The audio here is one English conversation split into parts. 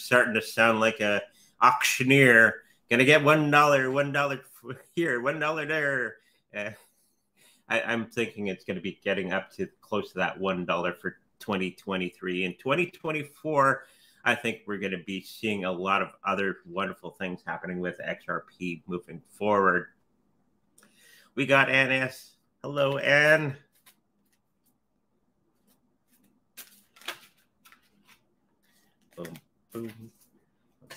starting to sound like a auctioneer. Gonna get one dollar, one dollar here, one dollar there. Uh, I, I'm thinking it's going to be getting up to close to that one dollar for 2023. In 2024, I think we're going to be seeing a lot of other wonderful things happening with XRP moving forward. We got Ann S. Hello, Ann. Let's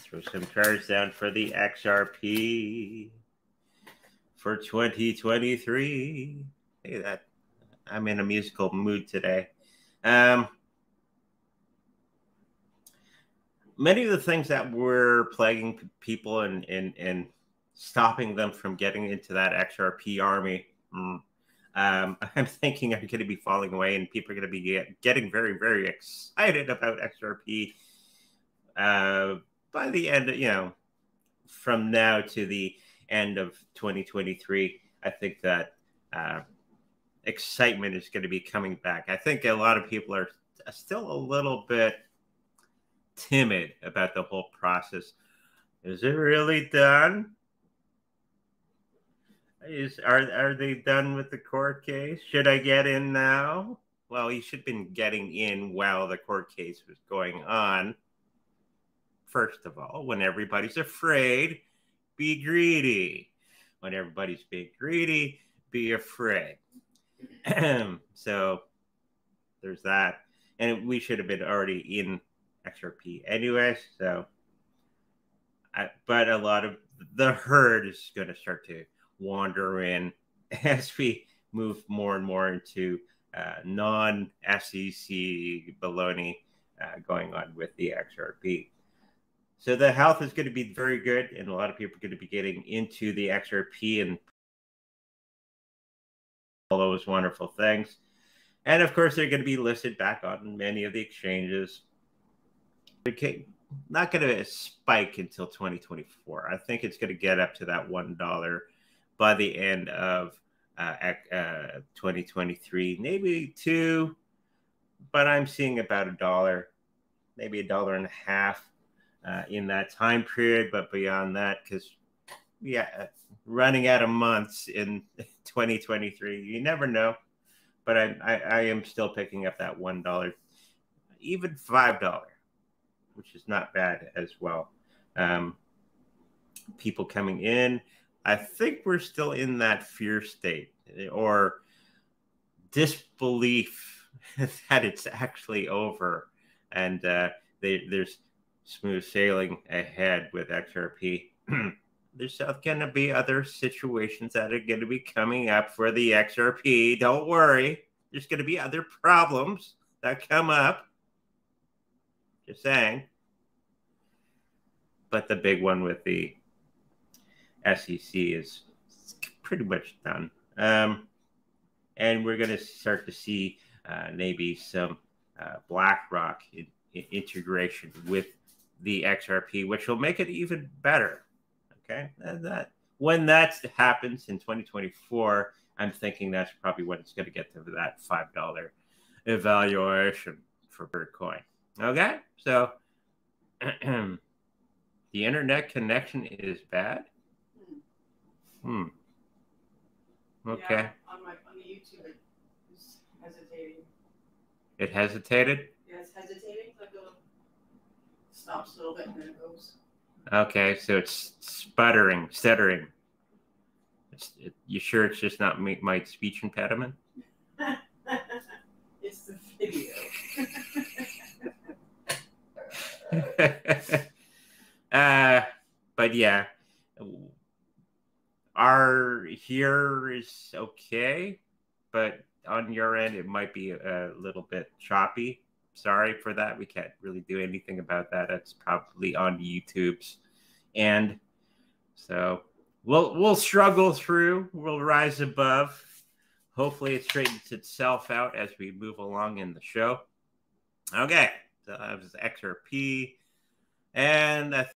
throw some cards down for the XRP for 2023. Hey, that I'm in a musical mood today. Um, many of the things that were plaguing people and and and stopping them from getting into that XRP army, mm, um, I'm thinking are going to be falling away, and people are going to be get, getting very very excited about XRP uh, by the end. Of, you know, from now to the end of 2023, I think that. Uh, excitement is going to be coming back. I think a lot of people are still a little bit timid about the whole process. Is it really done? Is are are they done with the court case? Should I get in now? Well, you should have been getting in while the court case was going on. First of all, when everybody's afraid, be greedy. When everybody's being greedy, be afraid. so there's that. And we should have been already in XRP anyway. So, I, but a lot of the herd is going to start to wander in as we move more and more into uh, non SEC baloney uh, going on with the XRP. So the health is going to be very good, and a lot of people are going to be getting into the XRP and all those wonderful things. And of course, they're going to be listed back on many of the exchanges. Okay, not going to spike until 2024. I think it's going to get up to that $1 by the end of uh, uh, 2023, maybe two, but I'm seeing about a dollar, maybe a dollar and a half uh, in that time period. But beyond that, because yeah, running out of months in 2023. You never know, but I, I, I am still picking up that one dollar, even five dollar, which is not bad as well. Um, people coming in, I think we're still in that fear state or disbelief that it's actually over, and uh, they, there's smooth sailing ahead with XRP. there's going to be other situations that are going to be coming up for the XRP. Don't worry. There's going to be other problems that come up. Just saying. But the big one with the SEC is pretty much done. Um, and we're going to start to see uh, maybe some uh, BlackRock integration with the XRP, which will make it even better Okay, and that when that happens in 2024, I'm thinking that's probably when it's going to get to that five dollar evaluation for Bitcoin. Okay, so the internet connection is bad. Hmm. Okay. Yeah, on my on the YouTube, it's hesitating. It hesitated. Yeah, it's hesitating. Like a stops a little bit and then it goes. Okay, so it's sputtering, stuttering. It's, it, you sure it's just not me, my speech impediment? it's the video. uh, but yeah, our here is okay, but on your end it might be a little bit choppy sorry for that. We can't really do anything about that. That's probably on YouTube's and so we'll we'll struggle through. We'll rise above. Hopefully, it straightens itself out as we move along in the show. Okay, so that was XRP, and I